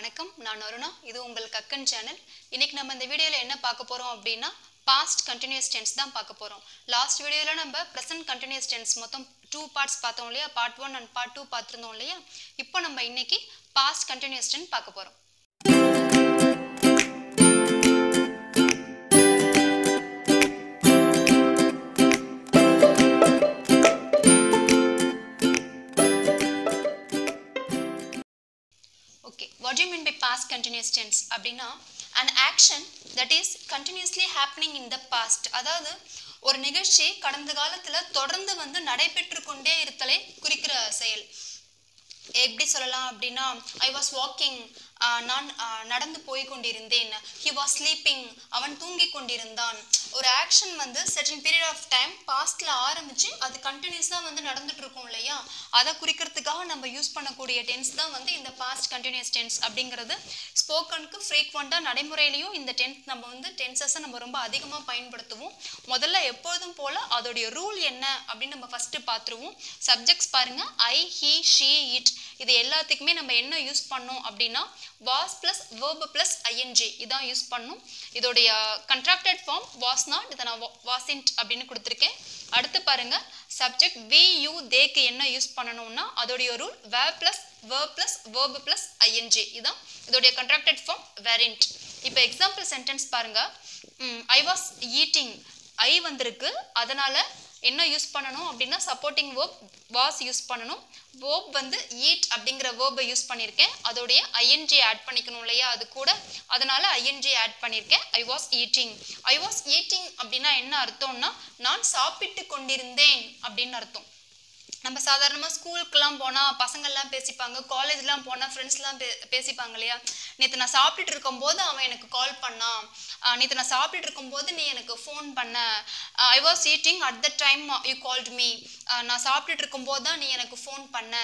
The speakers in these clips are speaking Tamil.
வணக்கம் நான் அருணா. இது உங்கள் கக்கன் சேனல். இன்னைக்கு நம்ம இந்த வீடியோவில் என்ன பார்க்க போகிறோம் அப்படின்னா பாஸ்ட் கண்டினியூஸ் டென்ஸ் தான் பார்க்க போகிறோம் லாஸ்ட் வீடியோவில் நம்ம ப்ரெசன்ட் கண்டினியூஸ் டென்ஸ் மொத்தம் டூ பார்ட்ஸ் பார்த்தோம் இல்லையா? Part one and part two பார்த்துருந்தோம் இல்லையா? இப்போ நம்ம இன்னைக்கு பாஸ்ட் கண்டினியூஸ் டென்ஸ் பார்க்க போகிறோம் அப்படின்னா an action that is continuously happening in the past அதாவது ஒரு நிகழ்ச்சி கடந்த காலத்தில் தொடர்ந்து வந்து நடைபெற்று கொண்டே இருத்தலை குறிக்கிற செயல். எப்படி சொல்லலாம் அப்படின்னா ஐ வாஸ் வாக்கிங் நான் நடந்து போய் கொண்டிருந்தேன் ஹி வாஸ் ஸ்லீப்பிங் அவன் தூங்கி கொண்டிருந்தான். ஒரு ஆக்ஷன் வந்து செர்டன் பீரியட் ஆஃப் டைம் பாஸ்டில் ஆரம்பித்து அது கண்டினியூஸாக வந்து நடந்துட்டு இருக்கும் இல்லையா? அதை குறிக்கிறதுக்காக நம்ம யூஸ் பண்ணக்கூடிய டென்ஸ் தான் வந்து இந்த பாஸ்ட் கண்டினியூஸ் டென்ஸ் அப்படிங்கிறது. ஸ்போக்கனுக்கு ஃப்ரீக்வெண்ட்டாக நடைமுறையிலையும் இந்த டென்ஸ் நம்ம வந்து டென்சஸை நம்ம ரொம்ப அதிகமாக பயன்படுத்துவோம். முதல்ல எப்பொழுதும் போல் அதோடைய ரூல் என்ன அப்படின்னு நம்ம ஃபஸ்ட்டு பார்த்துருவோம். சப்ஜெக்ட்ஸ் பாருங்க. ஐ ஹி ஷீ இட் இது எல்லாத்துக்குமே நம்ம என்ன யூஸ் பண்ணோம் அப்படின்னா was plus verb plus ING இதான் யூஸ் பண்ணும். இதோடைய கண்ட்ராக்டட் ஃபார்ம் வாஸ் நாட் இதை நான் வாசின்ட் அப்படின்னு கொடுத்துருக்கேன். அடுத்து பாருங்கள் சப்ஜெக்ட் வி யூ தேக்கு என்ன யூஸ் பண்ணணும்னா அதோடைய rule was plus verb plus verb plus ING இதான். இதோடைய கண்ட்ராக்டட் ஃபார்ம் வேரிண்ட் இப்போ எக்ஸாம்பிள் சென்டென்ஸ் பாருங்கள் ஐ வாஸ் ஈட்டிங் ஐ வந்திருக்கு. அதனால் என்ன யூஸ் பண்ணணும் அப்படின்னா சப்போர்ட்டிங் வேர்ப் வாஸ் யூஸ் பண்ணணும். வேர்ப் வந்து ஈட் அப்படிங்கிற வேர்பை யூஸ் பண்ணியிருக்கேன். அதோடைய ஐஎன்ஜி ஆட் பண்ணிக்கணும் இல்லையா? அது கூட. அதனால் ஐஎன்ஜி ஆட் பண்ணியிருக்கேன். I was eating I was eating அப்படின்னா என்ன அர்த்தம்னா நான் சாப்பிட்டு கொண்டிருந்தேன் அப்படின்னு அர்த்தம். நம்ம சாதாரணமாக ஸ்கூலுக்குலாம் போனால் பசங்கள்லாம் பேசிப்பாங்க காலேஜ்லாம் போனால் ஃப்ரெண்ட்ஸ்லாம் பே பேசிப்பாங்க இல்லையா? நேற்று நான் சாப்பிட்டுட்டு இருக்கும்போது அவன் எனக்கு கால் பண்ணான் நேற்று நான் சாப்பிட்டுட்டு இருக்கும்போது நீ எனக்கு ஃபோன் பண்ண. I was eating at the time you called me நான் சாப்பிட்டுட்டு இருக்கும்போது தான் நீ எனக்கு ஃபோன் பண்ண.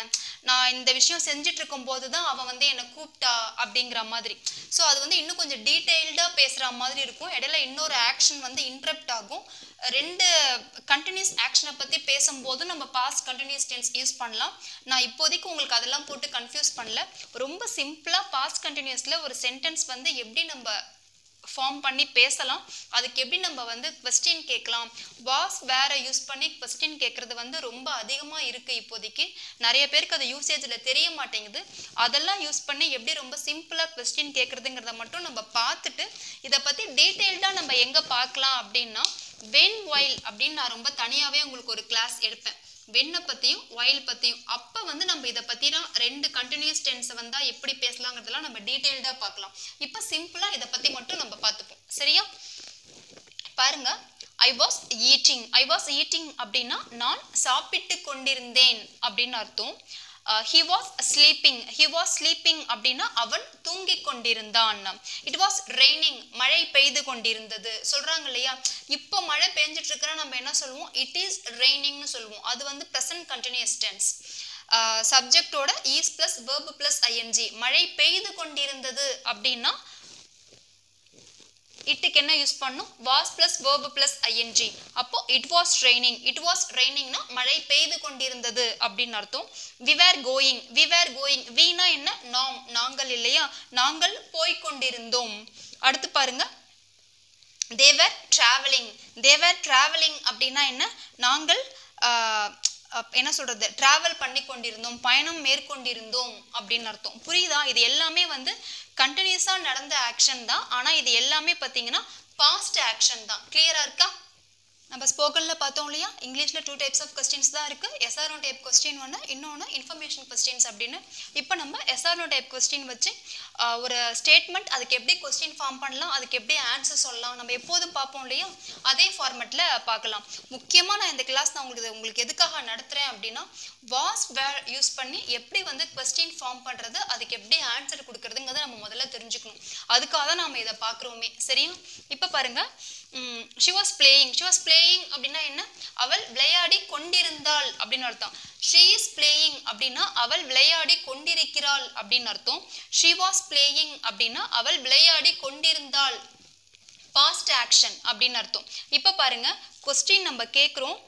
நான் இந்த விஷயம் செஞ்சுட்டு இருக்கும்போது தான் அவன் வந்து என்னை கூப்பிட்டா அப்படிங்கிற மாதிரி. ஸோ அது வந்து இன்னும் கொஞ்சம் டீட்டெயில்டாக பேசுகிற மாதிரி இருக்கும். இடையில இன்னொரு ஆக்ஷன் வந்து இன்ட்ரப்ட் ஆகும். ரெண்டு கண்டினியூஸ் ஆக்ஷனை பற்றி பேசும்போது நம்ம பாஸ்ட் கண்டினியூஸ் டென்ஸ் யூஸ் பண்ணலாம். நான் இப்போதைக்கு உங்களுக்கு அதெல்லாம் போட்டு கன்ஃபியூஸ் பண்ணல. ரொம்ப சிம்பிளாக பாஸ்ட் கண்டினியூஸில் ஒரு சென்டென்ஸ் வந்து எப்படி நம்ம ஃபார்ம் பண்ணி பேசலாம். அதுக்கு எப்படி நம்ம வந்து கொஸ்டின் கேட்கலாம். வாஸ் வேற யூஸ் பண்ணி கொஸ்டின் கேட்குறது வந்து ரொம்ப அதிகமாக இருக்குது இப்போதைக்கு. நிறைய பேருக்கு அது யூசேஜில் தெரிய மாட்டேங்குது. அதெல்லாம் யூஸ் பண்ணி எப்படி ரொம்ப சிம்பிளாக கொஸ்டின் கேட்குறதுங்கிறத மட்டும் நம்ம பார்த்துட்டு இதை பற்றி டீட்டெயில்டாக நம்ம எங்கே பார்க்கலாம் அப்படின்னா வென் ஒயில் அப்படின்னு நான் ரொம்ப தனியாகவே உங்களுக்கு ஒரு கிளாஸ் எடுப்பேன். வெண்ணை பற்றியும் ஒயில் பற்றியும் அப்போ வந்து நம்ம இதை பற்றிலாம் ரெண்டு கண்டினியூஸ் டென்ஸை வந்தால் எப்படி பேசலாங்கிறதெல்லாம் நம்ம டீட்டெயில்டாக பார்க்கலாம். இப்போ சிம்பிளாக இதை பற்றி மட்டும் நம்ம பார்த்துப்போம். சரியா? பாருங்க. I was eating I was eating அப்படின்னா நான் சாப்பிட்டு கொண்டிருந்தேன் அப்படின்னு அர்த்தம். He was sleeping he was sleeping அப்படின்னா அவன் தூங்கிக் கொண்டிருந்தான். இட் வாஸ் ரெய்னிங் மழை பெய்து கொண்டிருந்தது. சொல்கிறாங்க இல்லையா? இப்போ மழை பெஞ்சிட்டு இருக்கிற நம்ம என்ன சொல்லுவோம்? இட் இஸ் ரெய்னிங்னு சொல்லுவோம். அது வந்து present continuous tense சப்ஜெக்டோட is plus verb plus ING மழை பெய்து கொண்டிருந்தது அப்படின்னா இட்டுக்கு என்ன யூஸ் பண்ணும்? Was plus verb plus ING அப்போ it was raining it was ரெய்னிங்னா மழை பெய்து கொண்டிருந்தது அப்படின்னு அர்த்தம். We were going we were going வீனா என்ன? நாம் நாங்கள் இல்லையா? நாங்கள் போய்கொண்டிருந்தோம் அடுத்து பாருங்க. தேவர் டிராவலிங் தேவர் டிராவலிங் அப்படின்னா என்ன? நாங்கள் என்ன சொல்றது டிராவல் பண்ணி கொண்டிருந்தோம் பயணம் மேற்கொண்டிருந்தோம் அப்படின்னு அர்த்தம். புரியுதா? இது எல்லாமே வந்து கண்டினியூஸாக நடந்த ஆக்ஷன் தான். ஆனால் இது எல்லாமே பார்த்தீங்கன்னா பாஸ்ட் ஆக்ஷன் தான். கிளியராக இருக்கா? நம்ம ஸ்போக்கனில் பார்த்தோம் இல்லையா? இங்கிலீஷில் டூ டைப்ஸ் ஆஃப் கொஸ்டின்ஸ் தான் இருக்குது எஸ்ஆர்ஓ டைப் கொஸ்டின் ஒன்று இன்னொன்று இன்ஃபர்மேஷன் கொஸ்டின்ஸ் அப்படின்னு. இப்போ நம்ம எஸ்ஆர்ஓ டைப் கொஸ்டின் வச்சு ஒரு ஸ்டேட்மெண்ட் அதுக்கு எப்படி கொஸ்டின் ஃபார்ம் பண்ணலாம் அதுக்கு எப்படி ஆன்சர் சொல்லலாம் நம்ம எப்போதும் பார்ப்போம் இல்லையா? அதே ஃபார்மெட்டில் பார்க்கலாம். முக்கியமாக நான் இந்த கிளாஸ் நான் உங்களுக்கு உங்களுக்கு எதுக்காக நடத்துகிறேன் அப்படின்னா வாஸ் வேர் யூஸ் பண்ணி எப்படி வந்து கொஸ்டின் ஃபார்ம் பண்ணுறது அதுக்கு எப்படி ஆன்சர் கொடுக்குறதுங்கிறத நம்ம முதல்ல தெரிஞ்சுக்கணும். அதுக்காக தான் நம்ம இதை பார்க்குறோமே. சரியா? இப்போ பாருங்கள் she was playing she was playing அப்படின்னா என்ன? அவள் விளையாடி கொண்டிருந்தாள் அப்படின்னு அர்த்தம். ஷீ இஸ் பிளேயிங் அப்படின்னா அவள் விளையாடி கொண்டிருக்கிறாள் அப்படின்னு அர்த்தம். ஷி வாஸ் பிளேயிங் அப்படின்னா அவள் விளையாடி கொண்டிருந்தாள். பாஸ்ட் ஆக்ஷன் அப்படின்னு அர்த்தம். இப்போ பாருங்க கொஸ்டின் நம்ம கேட்குறோம்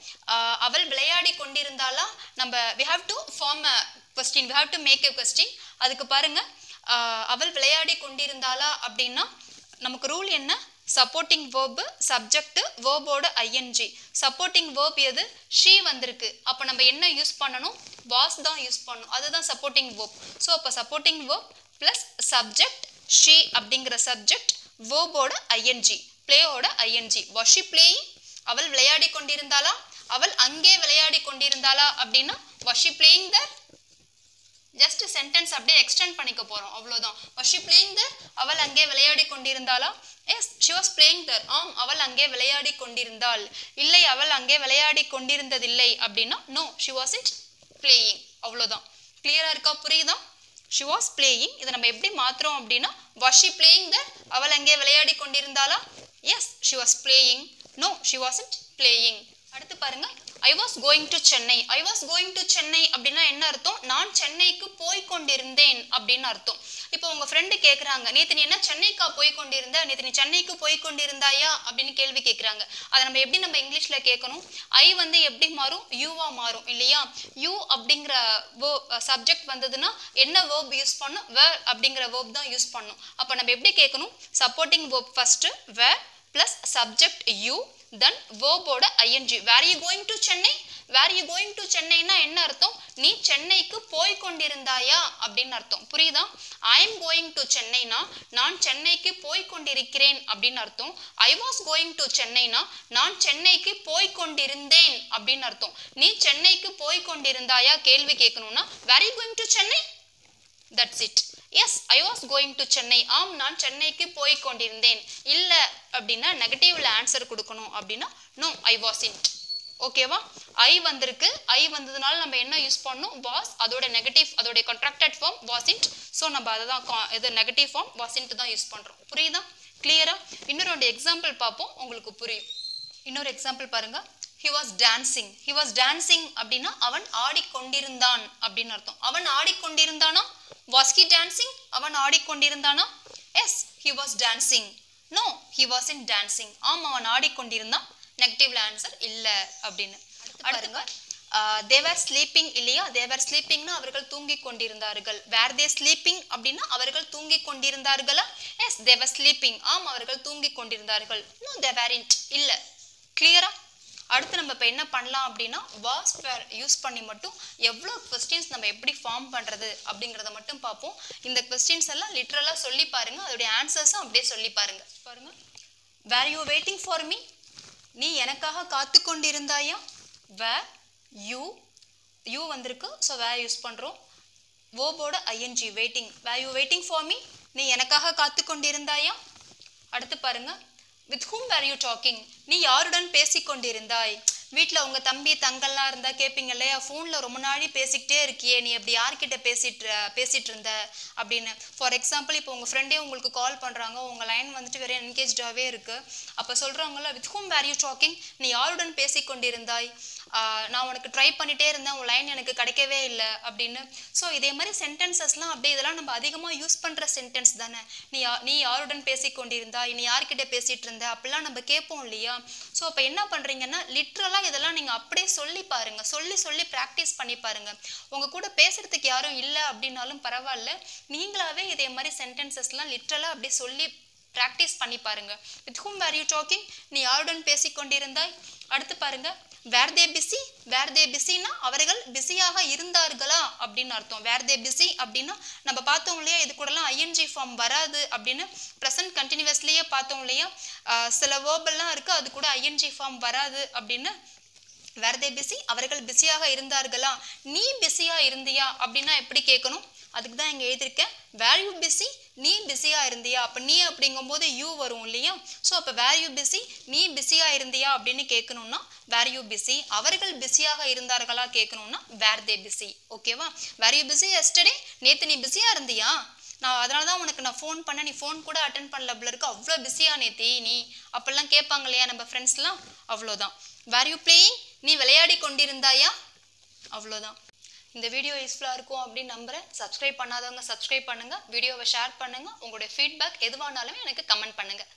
அவள் விளையாடி கொண்டிருந்தாலா நம்ம we have to form a question we have to make a question அதுக்கு பாருங்க அவள் விளையாடி கொண்டிருந்தாளா அப்படின்னா நமக்கு ரூல் என்ன? சப்போர்ட்டிங் வேர்பு சப்ஜெக்ட் வேர்போட ஐஎன்ஜி சப்போர்ட்டிங் வேர்ப் எது? ஷீ வந்திருக்கு. அப்போ நம்ம என்ன யூஸ் பண்ணணும்? வாஸ் தான் யூஸ் பண்ணணும். அதுதான் சப்போர்ட்டிங் வேர்ப் ஸோ அப்போ supporting verb plus subject she அப்படிங்கிற சப்ஜெக்ட் வேர்போட ஐஎன்ஜி பிளேயோட ஐஎன்ஜி வாஸ் பிளேயிங் அவள் விளையாடி கொண்டிருந்தாளா? அவள் அங்கே விளையாடி கொண்டிருந்தாளா? அப்படின்னா was playing there just sentence அப்படியே எக்ஸ்டெண்ட் பண்ணிக்க போகிறோம் அவ்வளோதான் ஷி பிளேயிங் தர் அவள் அங்கே விளையாடி கொண்டிருந்தாளா? Yes she was playing there ஆம் அவள் அங்கே விளையாடி கொண்டிருந்தாள். இல்லை அவள் அங்கே விளையாடி கொண்டிருந்ததில்லை அப்படின்னா no she wasn't playing அவ்வளோதான் கிளியராக இருக்கா? புரியுதா? ஷி வாஸ் பிளேயிங் இதை நம்ம எப்படி மாற்றுறோம் அப்படின்னா வாஸ் ஷி பிளேயிங் தர் அவள் அங்கே விளையாடி கொண்டிருந்தாளா? Yes she was playing no she wasn't playing அடுத்து பாருங்க I was going to Chennai I was going to Chennai அப்படின்னா என்ன அர்த்தம்? நான் சென்னைக்கு போய் கொண்டிருந்தேன் அப்படின்னு அர்த்தம். இப்போ உங்க ஃப்ரெண்டு கேட்குறாங்க நேத்து நீ என்ன சென்னைக்கா போய் கொண்டிருந்த நேத்து நீ சென்னைக்கு போய் கொண்டிருந்தாயா அப்படின்னு கேள்வி கேட்குறாங்க அதை நம்ம எப்படி நம்ம இங்கிலீஷ்ல கேட்கணும் ஐ வந்து எப்படி மாறும்? யூவா மாறும் இல்லையா? யூ அப்படிங்கிற சப்ஜெக்ட் வந்ததுன்னா என்ன வேர்ப் யூஸ் பண்ணும்? வே அப்படிங்கிற வேர்ப் தான் யூஸ் பண்ணும். அப்போ நம்ம எப்படி கேட்கணும் supporting verb first way plus subject you then verb ஓட ing. Where you going to Chennai where you going to சென்னைனா என்ன அர்த்தம்? நீ சென்னைக்கு போய் கொண்டிருந்தாயா அப்படின்னு அர்த்தம். புரியுதா? ஐ எம் கோயிங் டு சென்னைனா நான் சென்னைக்கு போய் கொண்டிருக்கிறேன் அப்படின்னு அர்த்தம். ஐ வாஸ் கோயிங் டு சென்னைனா நான் சென்னைக்கு போய் கொண்டிருந்தேன் அப்படின்னு அர்த்தம். நீ சென்னைக்கு போய் கொண்டிருந்தாயா கேள்வி கேட்கணும்னா where you going to Chennai that's it yes I was going to Chennai ஆம் நான் சென்னைக்கு போய் கொண்டிருந்தேன் இல்லை அப்படின்னா நெகட்டிவ்ல ஆன்சர் கொடுக்கணும் அப்படின்னா நோ ஐ வாஸ் இன்ட் ஓகேவா ஐ வந்திருக்கு. ஐ வந்ததுனால நம்ம என்ன யூஸ் பண்ணணும் வாஸ் அதோட நெகட்டிவ் அதோட contracted form wasn't so நம்ம அதை தான் கா- இது நெகட்டிவ் ஃபார்ம் வாஸ் இன்ட் தான் யூஸ் பண்ணுறோம் புரியுதா? கிளியரா இன்னொரு ரெண்டு எக்ஸாம்பிள் பார்ப்போம். உங்களுக்கு புரியும். இன்னொரு எக்ஸாம்பிள் பாருங்க. He was dancing he was dancing அப்படின்னா அவன் ஆடிக்கொண்டிருந்தான் அப்படின்னு அர்த்தம். அவன் ஆடிக்கொண்டிருந்தானா? வாஸ் ஹி டான்சிங் அவன் ஆடிக்கொண்டிருந்தானா? Yes he was dancing no he wasn't dancing ஆம் அவன் ஆடிக்கொண்டிருந்தான். நெகட்டிவ்ல ஆன்சர் இல்ல அப்படின்னு. அடுத்து தேவர் ஸ்லீப்பிங் இல்லையா? தேவர் ஸ்லீப்பிங்னா அவர்கள் தூங்கிக் கொண்டிருந்தார்கள். வேர் தே ஸ்லீப்பிங் அப்படின்னா அவர்கள் தூங்கிக் கொண்டிருந்தார்களா? எஸ் தேவர் ஸ்லீப்பிங் ஆம் அவர்கள் தூங்கிக் கொண்டிருந்தார்கள். நோ தேவர் இல்ல. கிளியரா அடுத்து நம்ம இப்போ என்ன பண்ணலாம் அப்படின்னா வாஸ்ட் வேர் யூஸ் பண்ணி மட்டும் எவ்வளோ கொஸ்டின்ஸ் நம்ம எப்படி ஃபார்ம் பண்ணுறது அப்படிங்கிறத மட்டும் பார்ப்போம். இந்த கொஸ்டின்ஸ் எல்லாம் லிட்ரலாக சொல்லி பாருங்கள் அதோடைய ஆன்சர்ஸும் அப்படியே சொல்லி பாருங்கள் பாருங்கள் were you waiting for me நீ எனக்காக காத்து கொண்டிருந்தாயா? வேர் யூ யூ வந்திருக்கு. ஸோ வேர் யூஸ் பண்ணுறோம் ஓபோட ING waiting were you waiting for me நீ எனக்காக காத்து கொண்டிருந்தாயா? அடுத்து பாருங்கள் with whom were you talking நீ யாருடன் பேசிக் கொண்டிருந்தாய் வீட்டில் உங்கள் தம்பி தங்கெல்லாம் இருந்தால் கேட்பீங்க இல்லையா? ஃபோனில் ரொம்ப நாளி பேசிக்கிட்டே இருக்கியே நீ அப்படி யார்கிட்ட பேசிட்டு பேசிகிட்டு இருந்த? அப்படின்னு. ஃபார் எக்ஸாம்பிள் இப்போ உங்கள் ஃப்ரெண்டே உங்களுக்கு கால் பண்ணுறாங்க உங்கள் லைன் வந்துட்டு வேற என்கேஜாகவே இருக்குது அப்போ சொல்றாங்கல்ல with whom were you talking நீ யாருடன் பேசிக்கொண்டிருந்தாய்? நான் உனக்கு ட்ரை பண்ணிகிட்டே இருந்தேன் உன் லைன் எனக்கு கிடைக்கவே இல்லை அப்படின்னு. ஸோ இதே மாதிரி சென்டென்சஸ்லாம் அப்படியே இதெல்லாம் நம்ம அதிகமாக யூஸ் பண்ணுற சென்டென்ஸ் தானே. நீ யா நீ யாருடன் பேசிக்கொண்டிருந்தாய்? நீ யார்கிட்ட பேசிகிட்டு இருந்த? அப்படிலாம் நம்ம கேட்போம் இல்லையா? ஸோ அப்போ என்ன பண்ணுறீங்கன்னா லிட்ரலாக இதெல்லாம் நீங்கள் அப்படியே சொல்லி பாருங்கள் சொல்லி சொல்லி ப்ராக்டிஸ் பண்ணி பாருங்கள் உங்கள் கூட பேசுகிறதுக்கு யாரும் இல்லை அப்படின்னாலும் பரவாயில்ல. நீங்களாவே இதே மாதிரி சென்டென்சஸ்லாம் லிட்ரலாக அப்படியே சொல்லி ப்ராக்டிஸ் பண்ணி பாருங்கள் with whom were you talking நீ யாருடன் பேசிக்கொண்டிருந்தாய்? அடுத்து பாருங்கள் வேர் தே பிஸி வேர் தே பிஸினா அவர்கள் பிஸியாக இருந்தார்களா அப்படின்னு அர்த்தம். வேர் தே பிஸி அப்படின்னா நம்ம பார்த்தோம் இல்லையா இது கூடலாம் ஐஎன்ஜி ஃபார்ம் வராது அப்படின்னு ப்ரெசன்ட் கண்டினியூஸ்லேயே பார்த்தோம் இல்லையா சில வேர்பெல்லாம் இருக்குது அது கூட ஐஎன்ஜி ஃபார்ம் வராது அப்படின்னு. வேர் தே பிஸி அவர்கள் பிஸியாக இருந்தார்களா? நீ பிஸியாக இருந்தியா அப்படின்னா எப்படி கேட்கணும்? அதுக்கு தான் இங்கே எழுதியிருக்கேன் வேர் யூ பிஸி நீ பிஸியாக இருந்தியா? அப்போ நீ அப்படிங்கும்போது யூ வரும் இல்லையா? ஸோ அப்போ வேர் யூ பிஸி நீ பிஸியாக இருந்தியா? அப்படின்னு கேட்கணும்னா வேர் யூ பிஸி அவர்கள் பிஸியாக இருந்தார்களா? கேட்கணும்னா வேர் தே பிஸி ஓகேவா வேர் யூ பிஸி எஸ்டர்டே நேற்று நீ பிஸியாக இருந்தியா? நான் அதனால தான் உனக்கு நான் ஃபோன் பண்ண நீ ஃபோன் கூட அட்டன் பண்ணல போல இருக்கு. அவ்வளோ பிஸியாக நேத்தி நீ. அப்போல்லாம் கேட்பாங்க இல்லையா நம்ம ஃப்ரெண்ட்ஸ்லாம் அவ்வளோதான் வேர் யூ பிளேயிங் நீ விளையாடி கொண்டிருந்தாயா? அவ்வளோதான் இந்த வீடியோ யூஸ்ஃபுல்லாக இருக்கும் அப்படின்னு நம்புகிறேன் சப்ஸ்கிரைப் பண்ணாதவங்க சப்ஸ்கிரைப் பண்ணுங்கள் வீடியோவை ஷேர் பண்ணுங்கள் உங்களுடைய ஃபீட்பேக் எதுவானாலுமே எனக்கு கமெண்ட் பண்ணுங்கள்